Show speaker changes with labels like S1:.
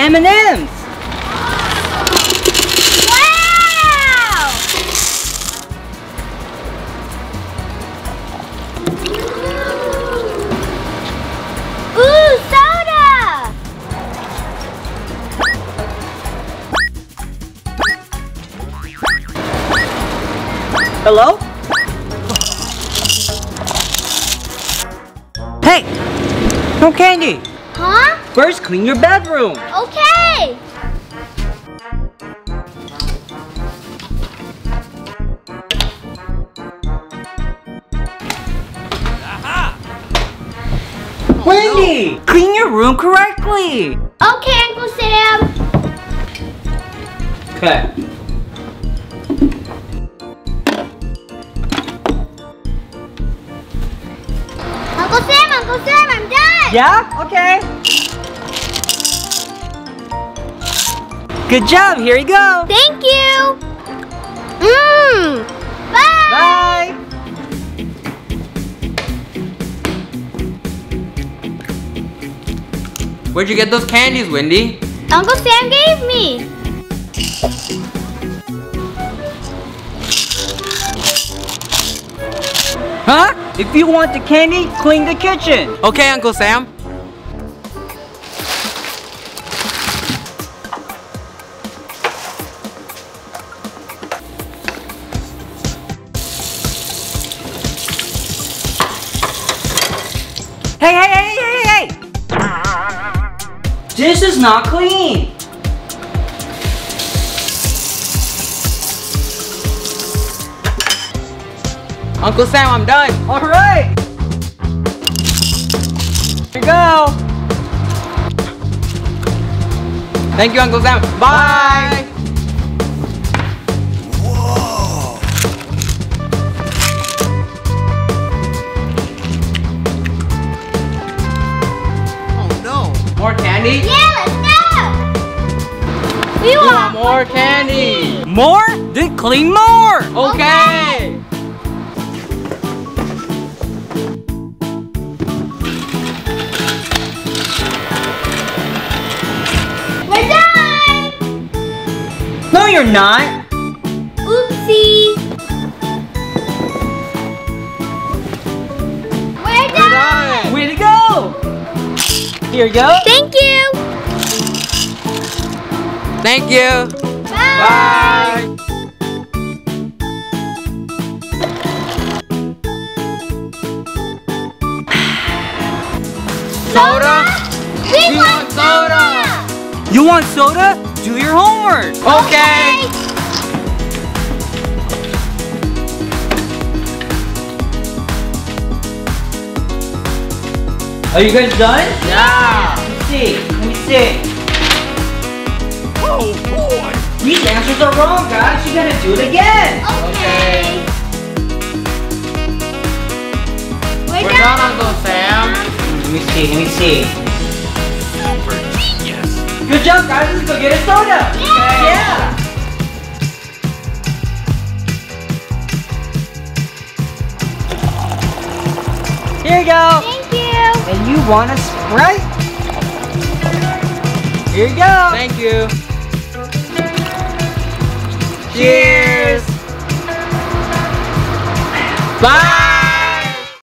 S1: M&M's.
S2: Wow! Ooh, soda!
S1: Hello? Hey! No candy!
S2: Huh?
S1: First, clean your bedroom.
S2: Okay.
S1: Wendy! Clean your room correctly!
S2: Okay, Uncle Sam.
S1: Okay.
S2: Uncle Sam, Uncle Sam, I'm done.
S1: Yeah? Okay. Good job, here you go.
S2: Thank you. Mmm. Bye.
S1: Bye!
S3: Where'd you get those candies, Wendy?
S2: Uncle Sam gave me.
S1: Huh? If you want the candy, clean the kitchen.
S3: Okay, Uncle Sam.
S1: Hey, hey, hey, hey, hey! This is not clean.
S3: Uncle Sam, I'm done.
S1: All right. Here you go.
S3: Thank you, Uncle Sam. Bye. Oh candy?
S2: Yeah, let's go. We
S3: We
S2: want
S3: want more candy.
S1: More? Then clean more.
S3: Okay.
S2: We're done.
S1: No, you're not. Here you go.
S2: Thank you.
S3: Thank you.
S2: Bye.
S3: Bye. Soda?
S2: We,
S3: We
S2: want
S3: want soda.
S1: You want soda? Do your homework.
S3: Okay.
S1: Are you guys done?
S3: Yeah.
S1: Let me see. Let me see.
S3: Oh boy.
S1: These answers are wrong, guys. You gotta do it again.
S2: Okay. We're,
S3: We're done, Uncle Sam.
S1: Let me see. Let me see.
S3: Super genius.
S1: Good job, guys. Let's go get a soda.
S2: Yeah.
S1: Yeah. Here you go. And you want a Sprite? Here you go.
S3: Thank you.